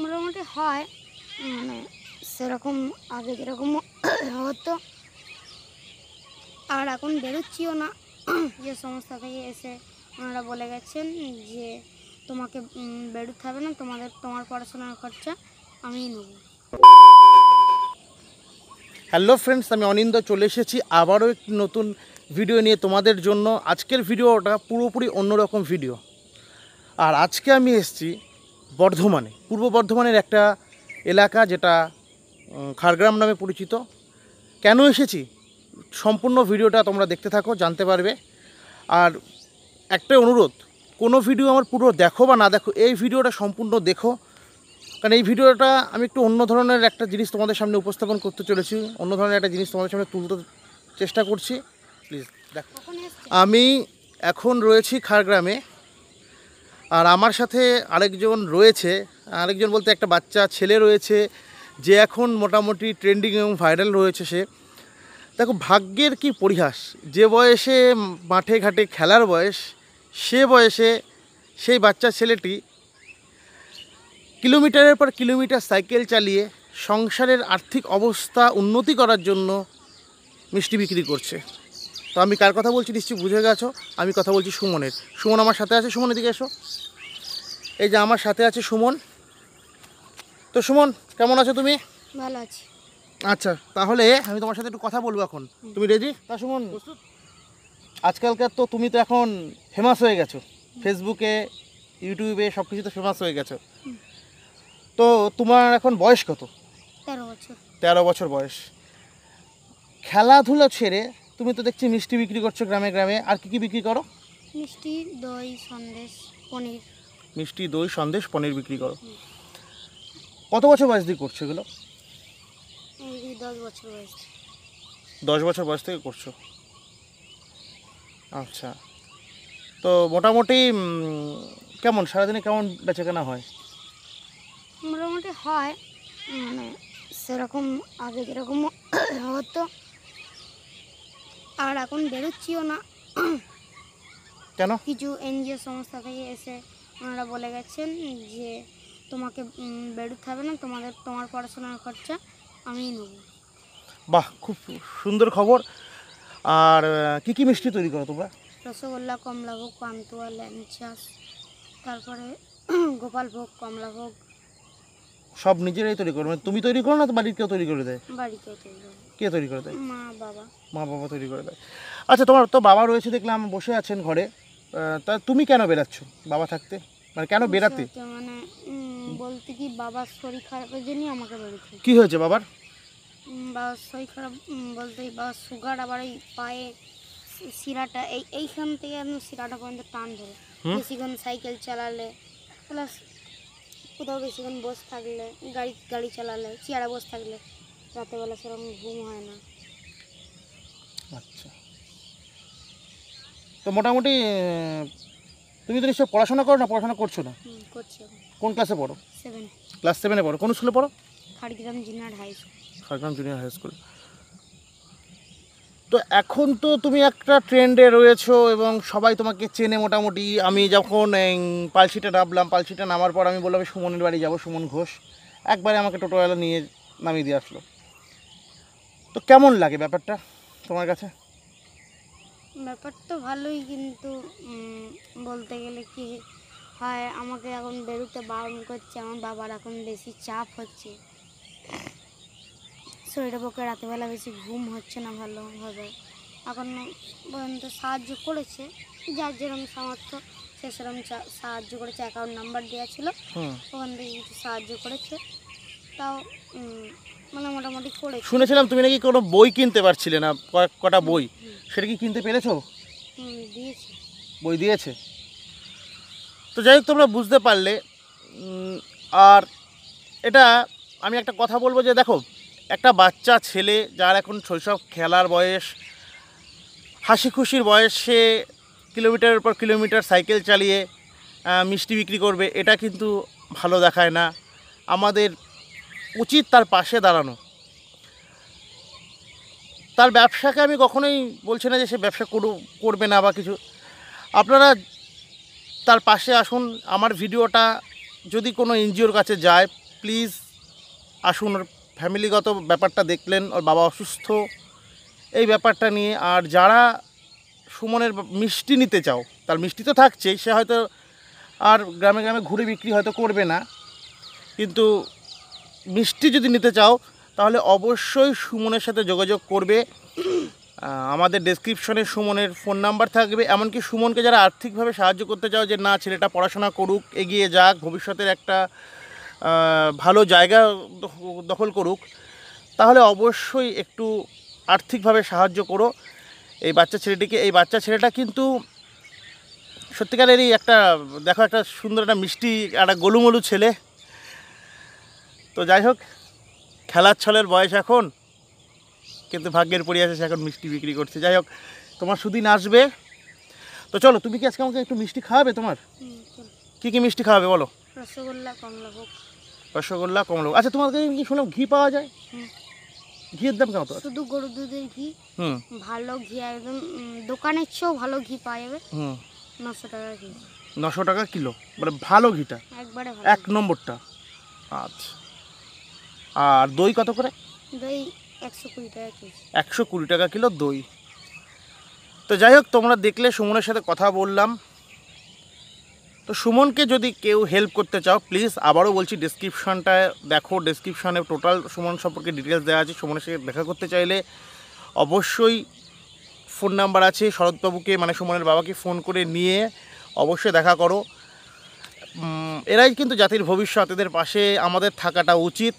মোটামুটি হয় মানে সেরকম আগে যেরকম হতো, আর এখন বেরোচ্ছিও না। যে সংস্থা থেকে এসে ওনারা বলে গেছেন যে, তোমাকে বেরোতে হবে না, তোমাদের, তোমার পড়াশোনার খরচা আমি নেব। হ্যালো ফ্রেন্ডস আমি অনিন্দ চলে এসেছি আবারও একটি নতুন ভিডিও নিয়ে তোমাদের জন্য। আজকের ভিডিওটা পুরোপুরি অন্যরকম ভিডিও আর আজকে আমি এসেছি বর্ধমানে পূর্ব বর্ধমানের একটা এলাকা যেটা খাড়গ্রাম নামে পরিচিত। কেন এসেছি? সম্পূর্ণ ভিডিওটা তোমরা দেখতে থাকো জানতে পারবে। আর একটাই অনুরোধ কোনো ভিডিও আমার পুরো দেখো বা না দেখো এই ভিডিওটা সম্পূর্ণ দেখো। কারণ এই ভিডিওটা আমি একটু অন্য ধরনের একটা জিনিস তোমাদের সামনে উপস্থাপন করতে চলেছি অন্য ধরনের একটা জিনিস তোমাদের সামনে তুলতে চেষ্টা করছি। প্লিজ দেখো। আমি এখন রয়েছি খাড়গ্রামে। আর আমার সাথে আরেকজন রয়েছে, আরেকজন বলতে একটা বাচ্চা ছেলে রয়েছে, যে এখন মোটামুটি ট্রেন্ডিং এবং ভাইরাল রয়েছে সে। দেখো, ভাগ্যের কি পরিহাস? যে বয়সে মাঠে ঘাটে খেলার বয়স, সে বয়সে সেই বাচ্চা ছেলেটি কিলোমিটারের পর কিলোমিটার সাইকেল চালিয়ে সংসারের আর্থিক অবস্থা উন্নতি করার জন্য মিষ্টি বিক্রি করছে। তো আমি কার কথা বলছি নিশ্চয়ই বুঝে গেছো? আমি কথা বলছি সুমনের। সুমন আমার সাথে আছে? সুমন এদিকে এসো। এই যে আমার সাথে আছে সুমন। তো সুমন কেমন আছো তুমি? ভালো আছি। আচ্ছা তাহলে আমি তোমার সাথে একটু কথা বলব এখন। তুমি রেডি তা সুমন আজকালকার তো তুমি তো এখন ফেমাস হয়ে গেছো। ফেসবুকে ইউটিউবে সব কিছু তো ফেমাস হয়ে গেছো। তো তোমার এখন বয়স কত? তেরো বছর। তেরো বছর বয়স। খেলাধুলা ছেড়ে তুমি তো দেখছি মিষ্টি বিক্রি করছ গ্রামে গ্রামে। আর কি কি বিক্রি করো? মিষ্টি দই সন্দেশ পনির। মিষ্টি দই সন্দেশ পনির বিক্রি করো। কত বছর বয়স দিয়ে করছ এগুলো? দশ বছর বয়স। দশ বছর বয়স থেকে করছ? আচ্ছা। তো মোটামুটি কেমন? সারাদিনে কেমন বেচাকেনা হয়? মোটামুটি হয়। মানে সেরকম আগে যেরকম হতো আর এখন বেরোচ্ছিও না। কেন? কিছু এনজিও সংস্থা থেকে এসে ওনারা বলে গেছেন যে তোমাকে বেরোতে হবে না তোমাদের তোমার পড়াশোনার খরচা আমি নেব। বাহ খুব সুন্দর খবর। আর কি কি মিষ্টি তৈরি করো তোমরা? রসগোল্লা কমলাভোগ পান্তুয়া ল্যাংচাস তারপরে গোপালভোগ কমলাভোগ সব নিজেরাই তৈরি করো মানে তুমি তৈরি করো না তো বাড়ির কেউ তৈরি করে দেয়। কে তৈরি করে দেয়? মা বাবা। মা বাবা তৈরি করে দেয়। আচ্ছা তোমার তো বাবা রয়েছে দেখলাম বসে আছেন ঘরে। তা তুমি কেন বেরাচ্ছ বাবা থাকতে? মানে কেন বেরাতে মানে বলতে কি বাবার শরীর খারাপের জন্যই আমাকে বেরোতে কি হয়েছে বাবার? বাবার শরীর খারাপ বলতে বাবার সুগার আবার এই পায়ে শিরাটা এই এইখান থেকে একদম শিরাটা পর্যন্ত টান ধরে। বেশিক্ষণ সাইকেল চালালে প্লাস কোথাও বেশিক্ষণ বসে থাকলে গাড়ি গাড়ি চালালে চেয়ারে বসে থাকলে রাতেবেলা সেরকম ঘুম হয় না। আচ্ছা। তো মোটামুটি তুমি তো নিশ্চয় পড়াশোনা করো না পড়াশোনা করছ না? হুম, করছি এখন কোন ক্লাসে পড়ো? সেভেন ক্লাস সেভেনে পড়ো। কোন স্কুলে পড়ো? Jhargram junior high school Jhargram junior high school তো এখন তো তুমি একটা ট্রেন্ডে রয়েছো এবং সবাই তোমাকে চেনে মোটামুটি। আমি যখন পালসিটা নামলাম পালসিটা নামার পর আমি বললাম সুমনের বাড়ি যাব, সুমন ঘোষ। একবারে আমাকে টোটোওয়ালা নিয়ে নামিয়ে দিয়ে আসলো। তো কেমন লাগে ব্যাপারটা তোমার কাছে? ব্যাপার তো ভালোই, কিন্তু বলতে গেলে কি হয়, আমাকে এখন বেরোতে বারণ করছে, আমার বাবার এখন বেশি চাপ হচ্ছে। শরীরের পক্ষে রাতেবেলা বেশি ঘুম হচ্ছে না ভালোভাবে। এখন পর্যন্ত সাহায্য করেছে যার যেরকম সামর্থ্য সে সেরকম চা- সাহায্য করেছে অ্যাকাউন্ট নাম্বার দেওয়া ছিল। ওখান থেকে কিছু সাহায্য করেছে। তাও মানে মোটামুটি করে শুনেছিলাম তুমি নাকি কোনো বই কিনতে পারছিলে না কয়েক কটা বই? সেটা কি কিনতে পেরেছ? দিয়েছে। বই দিয়েছে? তো যাই হোক তোমরা বুঝতে পারলে। আর এটা আমি একটা কথা বলব যে দেখো একটা বাচ্চা ছেলে যার এখন শৈশব খেলার বয়স, হাসি খুশির বয়সে কিলোমিটারের পর কিলোমিটার সাইকেল চালিয়ে মিষ্টি বিক্রি করবে, এটা কিন্তু ভালো দেখায় না। আমাদের উচিত তার পাশে দাঁড়ানো। তার ব্যবসাকে আমি কখনোই বলছি না যে সে ব্যবসা করু, করবে না বা কিছু। আপনারা তার পাশে আসুন। আমার ভিডিওটা যদি কোনো এনজিওর কাছে যায়, প্লিজ আসুন। ফ্যামিলিগত ব্যাপারটা দেখলেন, ওর বাবা অসুস্থ। এই ব্যাপারটা নিয়ে আর যারা সুমনের মিষ্টি নিতে চাও, তার মিষ্টি তো থাকছেই সে হয়তো আর গ্রামে গ্রামে ঘুরে বিক্রি হয়তো করবে না। কিন্তু মিষ্টি যদি নিতে চাও, তাহলে অবশ্যই সুমনের সাথে যোগাযোগ করবে। আমাদের ডেসক্রিপশনে সুমনের ফোন নাম্বার থাকবে। এমনকি সুমনকে যারা আর্থিকভাবে সাহায্য করতে চাও যে, না, ছেলেটা পড়াশোনা করুক, এগিয়ে যাক, ভবিষ্যতের একটা ভালো জায়গা দখল করুক তাহলে অবশ্যই একটু আর্থিকভাবে সাহায্য করো এই বাচ্চা ছেলেটিকে। এই বাচ্চা ছেলেটা কিন্তু সত্যিকারেরই একটা দেখো একটা সুন্দর একটা মিষ্টি একটা গোলুমলু ছেলে। তো যাই হোক খেলার ছলের বয়স এখন কিন্তু ভাগ্যের পরিয়াসে সে এখন মিষ্টি বিক্রি করছে। যাই হোক তোমার সুদিন আসবে। তো চলো তুমি কি আজকে আমাকে একটু মিষ্টি খাওয়াবে তোমার। কী কী মিষ্টি খাওয়াবে বলো? রসগোল্লা কমলাভোগ। রসগোল্লা কমলা আচ্ছা তোমার কাছে কি শুনলাম ঘি পাওয়া যায়? হুম। ঘিয়ের দাম কেমন? শুধু গরুর দুধের ঘি। হুম। ভালো ঘি একদম দোকানের চেয়েও ভালো ঘি পাওয়া যাবে। হুম। নশো টাকা ঘি নশো টাকা কিলো? মানে ভালো ঘিটা? একবারে ভালো এক নম্বরটা। আচ্ছা। আর দই কত করে? দই একশো কুড়ি টাকা কেজি। একশো কুড়ি টাকা কিলো দই। তো যাই হোক তোমরা দেখলে সুমনের সাথে কথা বললাম। তো সুমনকে যদি কেউ হেল্প করতে চাও প্লিজ আবারও বলছি ডেসক্রিপশনটায় দেখো ডেসক্রিপশনে টোটাল সুমন সম্পর্কে ডিটেলস দেওয়া আছে। সুমনের সাথে দেখা করতে চাইলে অবশ্যই ফোন নাম্বার আছে, শরৎবাবুকে মানে সুমনের বাবাকে ফোন করে নিয়ে অবশ্যই দেখা করো। এরাই কিন্তু জাতির ভবিষ্যৎ, এদের পাশে আমাদের থাকাটা উচিত।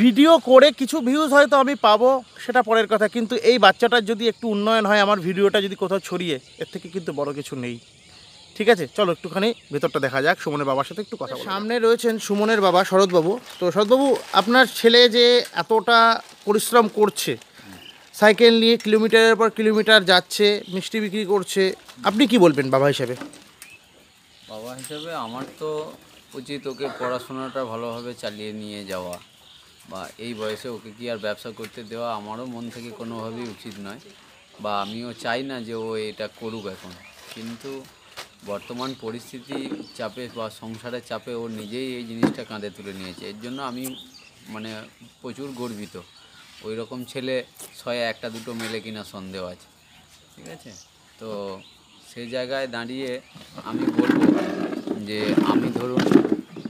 ভিডিও করে কিছু ভিউজ হয়তো আমি পাবো, সেটা পরের কথা। কিন্তু এই বাচ্চাটার যদি একটু উন্নয়ন হয়, আমার ভিডিওটা যদি কোথাও ছড়িয়ে, এর থেকে কিন্তু বড় কিছু নেই। ঠিক আছে চলো একটুখানি ভেতরটা দেখা যাক সুমনের বাবার সাথে একটু কথা সামনে রয়েছেন সুমনের বাবা শরৎবাবু। তো শরৎবাবু আপনার ছেলে যে এতটা পরিশ্রম করছে সাইকেল নিয়ে কিলোমিটারের পর কিলোমিটার যাচ্ছে মিষ্টি বিক্রি করছে আপনি কি বলবেন বাবা হিসেবে? বাবা হিসেবে আমার তো উচিত ওকে পড়াশোনাটা ভালোভাবে চালিয়ে নিয়ে যাওয়া বা এই বয়সে ওকে কি আর ব্যবসা করতে দেওয়া আমারও মন থেকে কোনোভাবেই উচিত নয় বা আমিও চাই না যে ও এটা করুক এখন। কিন্তু বর্তমান পরিস্থিতি চাপে বা সংসারের চাপে ও নিজেই এই জিনিসটা কাঁধে তুলে নিয়েছে। এর জন্য আমি মানে প্রচুর গর্বিত। ওই রকম ছেলে ছয় একটা দুটো মেলে কিনা সন্দেহ আছে। ঠিক আছে? তো সেই জায়গায় দাঁড়িয়ে আমি বলব যে আমি ধরুন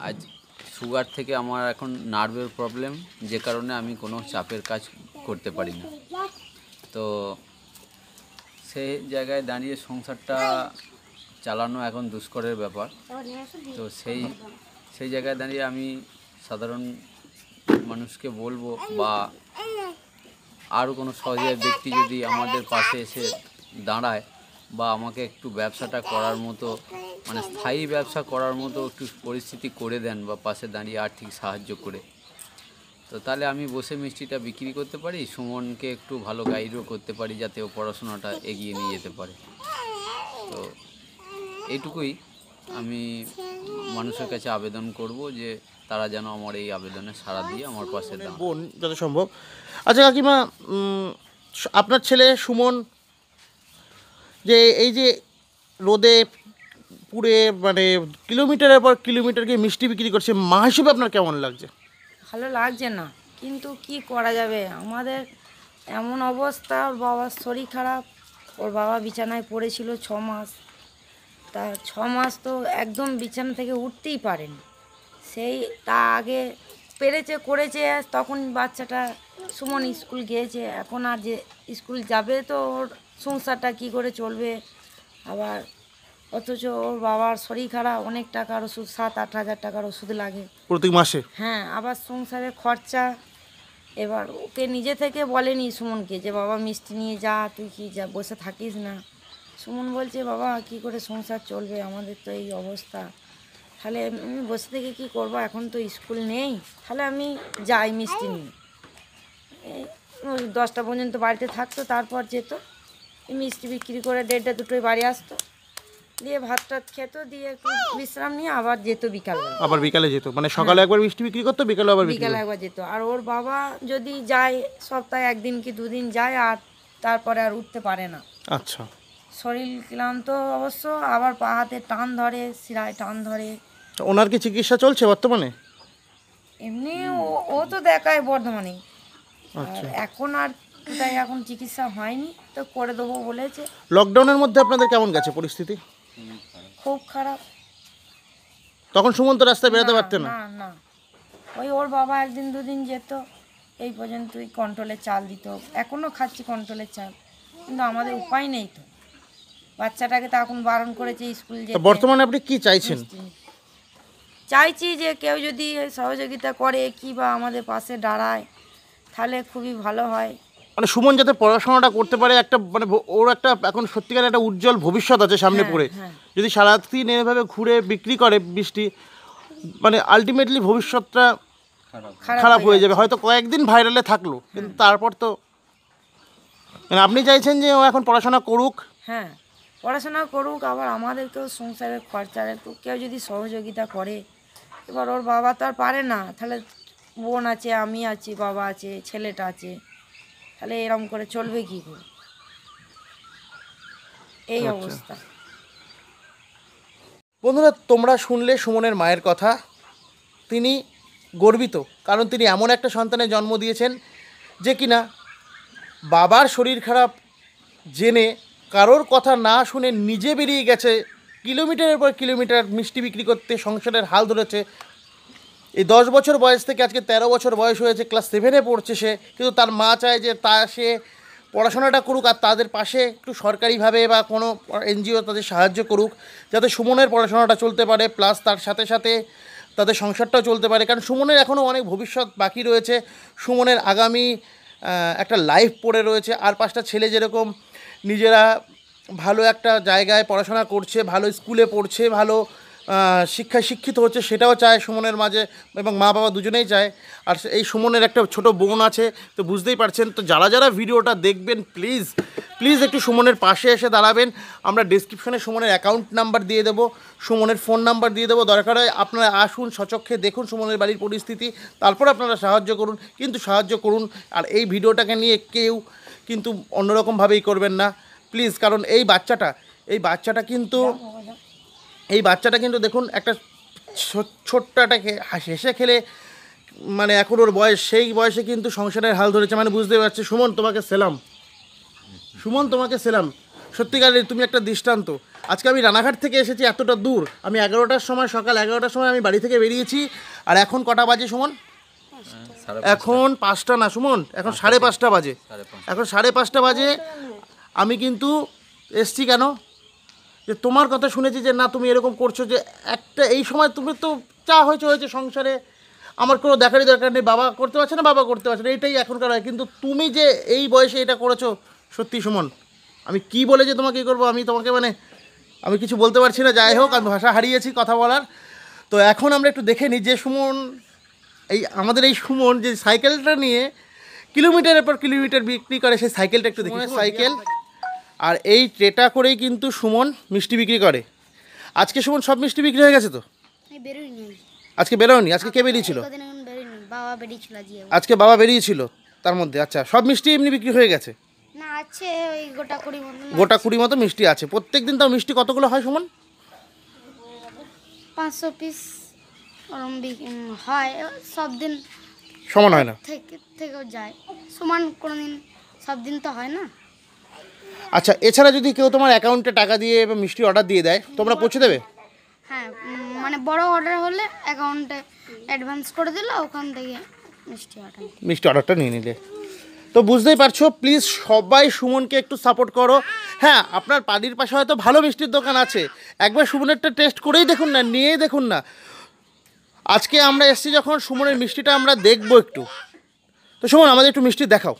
আজ সুগার থেকে আমার এখন নার্ভের প্রবলেম, যে কারণে আমি কোনো চাপের কাজ করতে পারি না। তো সেই জায়গায় দাঁড়িয়ে সংসারটা চালানো এখন দুষ্করের ব্যাপার। তো সেই সেই জায়গায় দাঁড়িয়ে আমি সাধারণ মানুষকে বলব বা আরও কোনো সহজের ব্যক্তি যদি আমাদের পাশে এসে দাঁড়ায় বা আমাকে একটু ব্যবসাটা করার মতো মানে স্থায়ী ব্যবসা করার মতো একটু পরিস্থিতি করে দেন বা পাশে দাঁড়িয়ে আর্থিক সাহায্য করে। তো তাহলে আমি বসে মিষ্টিটা বিক্রি করতে পারি, সুমনকে একটু ভালো গাইডও করতে পারি যাতে ও পড়াশোনাটা এগিয়ে নিয়ে যেতে পারে। তো এইটুকুই আমি মানুষের কাছে আবেদন করব যে তারা যেন আমার এই আবেদনে সাড়া দিয়ে আমার পাশে বোন যত সম্ভব। আচ্ছা কাকিমা আপনার ছেলে সুমন যে এই যে রোদে পুড়ে মানে কিলোমিটারের পর কিলোমিটার গিয়ে মিষ্টি বিক্রি করছে মা হিসেবে আপনার কেমন লাগছে? ভালো লাগছে না। কিন্তু কি করা যাবে? আমাদের এমন অবস্থা ওর বাবার শরীর খারাপ ওর বাবা বিছানায় পড়েছিল ছ মাস। তা ছ মাস তো একদম বিছানা থেকে উঠতেই পারেনি। সেই তা আগে পেরেছে করেছে তখন বাচ্চাটা সুমন স্কুল গিয়েছে এখন আর যে স্কুল যাবে তো ওর সংসারটা কি করে চলবে? আবার অথচ ওর বাবার শরীর খারাপ অনেক টাকার ওষুধ সাত আট হাজার টাকার ওষুধ লাগে। প্রতি মাসে? হ্যাঁ আবার সংসারের খরচা। এবার ওকে নিজে থেকে বলেনি সুমনকে যে বাবা মিষ্টি নিয়ে যা তুই কি যা বসে থাকিস না? সুমন বলছে বাবা কি করে সংসার চলবে? আমাদের তো এই অবস্থা। তাহলে আমি বসে থেকে কি করব? এখন তো স্কুল নেই। তাহলে আমি যাই মিষ্টি নিয়ে। দশটা পর্যন্ত বাড়িতে থাকতো তারপর যেত। মিষ্টি বিক্রি করে দেড়টা দুটোই বাড়ি আসতো। দিয়ে ভাত টাত খেত দিয়ে একটু বিশ্রাম নিয়ে আবার যেত বিকালবেলা। আবার বিকালে যেত? মানে সকালে একবার মিষ্টি বিক্রি করতো বিকালে আবার বিকালে একবার যেত। আর ওর বাবা যদি যায় সপ্তাহে একদিন কি দুদিন যায় আর তারপরে আর উঠতে পারে না। আচ্ছা। শরীর ক্লান্ত অবশ্য আবার পা হাতে টান ধরে শিরায় টান ধরে। তো ওনার কি চিকিৎসা চলছে বর্তমানে? এমনি ও- তো দেখায় বর্ধমানে আচ্ছা। এখন আর তাই এখন চিকিৎসা হয়নি তো করে দেবো বলেছে। লকডাউনের মধ্যে আপনাদের কেমন গেছে পরিস্থিতি? খুব খারাপ। তখন সুমন্ত রাস্তায় বেরোতে পারতেন না? না না। ওই ওর বাবা একদিন দুদিন যেত এই পর্যন্তই কন্ট্রোলে চাল দিত। এখনও খাচ্ছি কন্ট্রোলের চাল কিন্তু আমাদের উপায় নেই তো। বাচ্চাটাকে তো এখন বারণ করেছে স্কুল যেতে। বর্তমানে আপনি কি চাইছেন? চাইছি যে কেউ যদি সহযোগিতা করে কি বা আমাদের পাশে দাঁড়ায় তাহলে খুবই ভালো হয়। মানে সুমন যাতে পড়াশোনাটা করতে পারে একটা মানে ওর একটা এখন সত্যিকার একটা উজ্জ্বল ভবিষ্যৎ আছে সামনে হ্যাঁ, পড়ে। হ্যাঁ। যদি সারাদিন এভাবে ঘুরে বিক্রি করে বৃষ্টি মানে আলটিমেটলি ভবিষ্যৎটা খারাপ হয়ে যাবে। হয়তো কয়েকদিন ভাইরালে থাকল কিন্তু তারপর তো মানে আপনি চাইছেন যে ও এখন পড়াশোনা করুক? হ্যাঁ। পড়াশোনা করুক আবার আমাদেরকেও সংসারের খরচার একটু কেউ যদি সহযোগিতা করে এবার ওর বাবা তো আর পারে না। তাহলে বোন আছে আমি আছি বাবা আছে ছেলেটা আছে। তাহলে এরম করে চলবে কি করে? এই অবস্থা। বন্ধুরা তোমরা শুনলে সুমনের মায়ের কথা। তিনি গর্বিত কারণ তিনি এমন একটা সন্তানের জন্ম দিয়েছেন যে কিনা বাবার শরীর খারাপ জেনে কারোর কথা না শুনে নিজে বেরিয়ে গেছে, কিলোমিটারের পর কিলোমিটার মিষ্টি বিক্রি করতে সংসারের হাল ধরেছে। এই দশ বছর বয়স থেকে আজকে তেরো বছর বয়স হয়েছে ক্লাস সেভেনে পড়ছে সে, কিন্তু তার মা চায় যে তা সে পড়াশোনাটা করুক আর তাদের পাশে একটু সরকারিভাবে বা কোনো এনজিও তাদের সাহায্য করুক, যাতে সুমনের পড়াশোনাটা চলতে পারে প্লাস তার সাথে সাথে তাদের সংসারটাও চলতে পারে। কারণ সুমনের এখনও অনেক ভবিষ্যৎ বাকি রয়েছে। সুমনের আগামী একটা লাইফ পড়ে রয়েছে। আর পাঁচটা ছেলে যেরকম নিজেরা ভালো একটা জায়গায় পড়াশোনা করছে, ভালো স্কুলে পড়ছে, ভালো শিক্ষায় শিক্ষিত হচ্ছে সেটাও চায় সুমনের মাঝে এবং মা বাবা দুজনেই চায়। আর এই সুমনের একটা ছোট বোন আছে, তো বুঝতেই পারছেন, তো যারা যারা ভিডিওটা দেখবেন প্লিজ প্লিজ একটু সুমনের পাশে এসে দাঁড়াবেন। আমরা ডিসক্রিপশনে সুমনের অ্যাকাউন্ট নাম্বার দিয়ে দেবো, সুমনের ফোন নাম্বার দিয়ে দেবো। দরকার হয় আপনারা আসুন, সচক্ষে দেখুন সুমনের বাড়ির পরিস্থিতি, তারপর আপনারা সাহায্য করুন, কিন্তু সাহায্য করুন। আর এই ভিডিওটাকে নিয়ে কেউ কিন্তু অন্যরকমভাবেই করবেন না। প্লিজ কারণ এই বাচ্চাটা এই বাচ্চাটা কিন্তু এই বাচ্চাটা কিন্তু দেখুন একটা ছো- ছোট্ট একটা হেসে খেলে মানে এখন ওর বয়স সেই বয়সে কিন্তু সংসারের হাল ধরেছে। মানে বুঝতে পারছি সুমন তোমাকে সেলাম। সুমন তোমাকে সেলাম। সত্যিকারের তুমি একটা দৃষ্টান্ত। আজকে আমি রানাঘাট থেকে এসেছি এতটা দূর। আমি এগারোটার সময় সকাল এগারোটার সময় আমি বাড়ি থেকে বেরিয়েছি। আর এখন কটা বাজে সুমন? এখন পাঁচটা না সুমন? এখন সাড়ে পাঁচটা বাজে। এখন সাড়ে পাঁচটা বাজে। আমি কিন্তু এসছি কেন? যে তোমার কথা শুনেছি যে না তুমি এরকম করছ যে একটা এই সময় তুমি তো চা হয়েছে হয়েছে সংসারে। আমার কোনো দেখারই দরকার নেই। বাবা করতে পারছে না বাবা করতে পারছে না। এটাই এখনকার হয়। কিন্তু তুমি যে এই বয়সে এটা করেছ সত্যি সুমন আমি কি বলে যে তোমাকে কী করব? আমি তোমাকে মানে আমি কিছু বলতে পারছি না। যাই হোক আমি ভাষা হারিয়েছি কথা বলার। তো এখন আমরা একটু দেখে নিই যে সুমন এই আমাদের এই সুমন যে সাইকেলটা নিয়ে কিলোমিটারের পর কিলোমিটার বিক্রি করে সেই সাইকেলটা একটু দেখি। সাইকেল। আর এই ট্রেটা করেই কিন্তু সুমন মিষ্টি বিক্রি করে। আজকে সুমন সব মিষ্টি বিক্রি হয়ে গেছে তো? আজকে বেরোয়নি? আজকে কে বেরিয়েছিল? আজকে। বাবা বেরিয়েছিল তার মধ্যে। আচ্ছা সব মিষ্টি এমনি বিক্রি হয়ে গেছে? না আছে ওই গোটা কুড়ি গোটা কুড়ি মতো মিষ্টি আছে। প্রত্যেক দিন তাও মিষ্টি কতগুলো হয় সুমন? পাঁচশো পিস। ওরম হয় সব দিন সমান হয় না? থেকে থেকেও যায়। সমান কোনো দিন সব দিন তো হয় না। আচ্ছা এছাড়া যদি কেউ তোমার অ্যাকাউন্টে টাকা দিয়ে বা মিষ্টি অর্ডার দিয়ে দেয় তোমরা পৌঁছে দেবে? হ্যাঁ মানে বড় অর্ডার হলে অ্যাকাউন্টে অ্যাডভান্স করে দিলে ওখান থেকে মিষ্টি অর্ডার মিষ্টি অর্ডারটা নিয়ে নিলে। তো বুঝতেই পারছ প্লিজ সবাই সুমনকে একটু সাপোর্ট করো। হ্যাঁ আপনার বাড়ির পাশে হয়তো ভালো মিষ্টির দোকান আছে। একবার সুমনেরটা টেস্ট করেই দেখুন না নিয়েই দেখুন না। আজকে আমরা এসেছি যখন সুমনের মিষ্টিটা আমরা দেখব একটু। তো সুমন আমাদের একটু মিষ্টি দেখাও।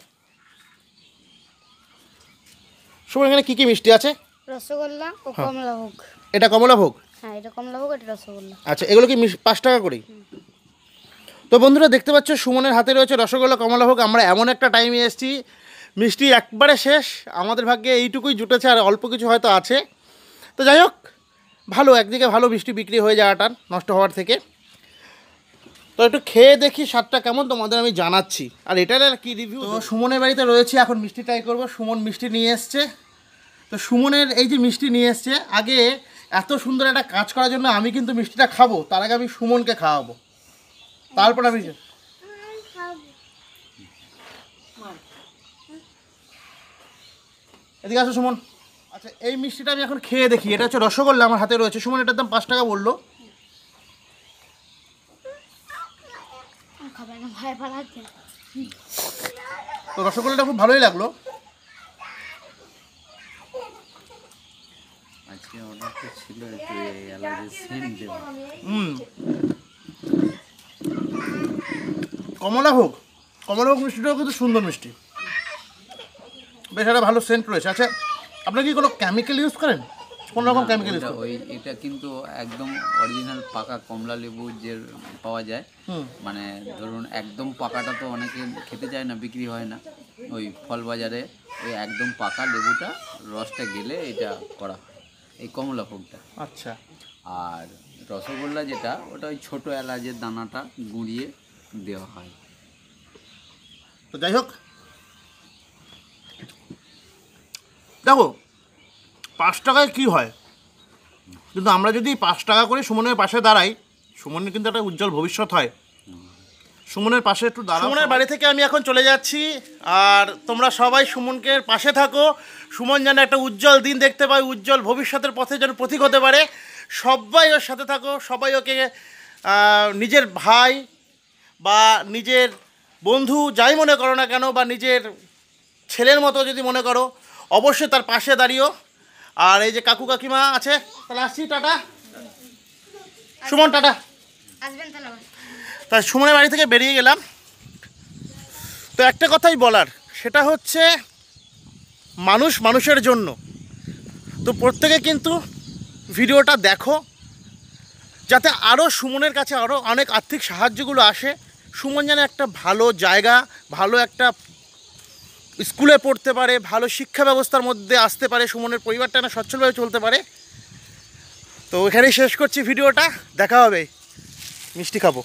সুমন এখানে কী কী মিষ্টি আছে? রসগোল্লা ও কমলাভোগ এটা কমলাভোগ হ্যাঁ এটা কমলাভোগ এটা রসগোল্লা। আচ্ছা এগুলো কি পাঁচ টাকা করেই? তো বন্ধুরা দেখতে পাচ্ছ সুমনের হাতে রয়েছে রসগোল্লা কমলাভোগ আমরা এমন একটা টাইমে এসেছি মিষ্টি একবারে শেষ। আমাদের ভাগ্যে এইটুকুই জুটেছে আর অল্প কিছু হয়তো আছে। তো যাই হোক ভালো একদিকে ভালো মিষ্টি বিক্রি হয়ে যাওয়াটা নষ্ট হওয়ার থেকে। তো একটু খেয়ে দেখি স্বাদটা কেমন, তোমাদের আমি জানাচ্ছি। আর এটার কি রিভিউ তো সুমনের বাড়িতে রয়েছে, এখন মিষ্টি ট্রাই করব। সুমন মিষ্টি নিয়ে এসছে। তো সুমনের এই যে মিষ্টি নিয়ে এসছে, আগে এত সুন্দর একটা কাজ করার জন্য আমি কিন্তু মিষ্টিটা খাব, তার আগে আমি সুমনকে খাওয়াবো। তারপর আমি এদিকে আসো সুমন। আচ্ছা এই মিষ্টিটা আমি এখন খেয়ে দেখি, এটা হচ্ছে রসগোল্লা আমার হাতে রয়েছে। সুমন, এটার দাম পাঁচ টাকা বলল খাবার না ভয় পালাচ্ছে তো রসগোল্লাটা খুব ভালোই লাগল। আজকে অর্ডারটা ছিল একটু সেন্ট দেওয়া। হুম। কমলাভোগ কমলাভোগ মিষ্টিটাও কিন্তু সুন্দর মিষ্টি। বেশ একটা ভালো সেন্ট রয়েছে। আচ্ছা আপনারা কি কোনো কেমিক্যাল ইউজ করেন? কোনো রকম কেমিক্যাল ইউজ ওই এটা কিন্তু একদম অরিজিনাল পাকা কমলা লেবু যে পাওয়া যায় মানে ধরুন একদম পাকাটা তো অনেকে খেতে চায় না বিক্রি হয় না। ওই ফল বাজারে ওই একদম পাকা লেবুটা রসটা গেলে এটা করা হয় এই কমলা ভোগটা। আচ্ছা। আর রসগোল্লা যেটা ওটা ওই ছোটো এলাচের দানাটা গুঁড়িয়ে দেওয়া হয়। তো যাই হোক। দেখো পাঁচ টাকায় কি হয়? কিন্তু আমরা যদি পাঁচ টাকা করে সুমনের পাশে দাঁড়াই সুমনের কিন্তু একটা উজ্জ্বল ভবিষ্যৎ হয়। সুমনের পাশে একটু দাঁড়াও সুমনের বাড়ি থেকে আমি এখন চলে যাচ্ছি আর তোমরা সবাই সুমনকে পাশে থাকো। সুমন যেন একটা উজ্জ্বল দিন দেখতে পায় উজ্জ্বল ভবিষ্যতের পথে যেন প্রতীক হতে পারে। সবাই ওর সাথে থাকো সবাই ওকে নিজের ভাই বা নিজের বন্ধু যাই মনে করো না কেন বা নিজের ছেলের মতো যদি মনে করো অবশ্যই তার পাশে দাঁড়িও। আর এই যে কাকু কাকিমা আছে, তাহলে আসছি, টাটা। সুমন, টাটা। তা সুমনের বাড়ি থেকে বেরিয়ে গেলাম। তো একটা কথাই বলার, সেটা হচ্ছে মানুষ মানুষের জন্য। তো প্রত্যেকে কিন্তু ভিডিওটা দেখো, যাতে আরও সুমনের কাছে আরও অনেক আর্থিক সাহায্যগুলো আসে। সুমন যেন একটা ভালো জায়গা, ভালো একটা স্কুলে পড়তে পারে, ভালো শিক্ষা ব্যবস্থার মধ্যে আসতে পারে, সুমনের পরিবারটা না সচ্ছলভাবে চলতে পারে। তো এখানেই শেষ করছি ভিডিওটা, দেখা হবে। মিষ্টি খাব।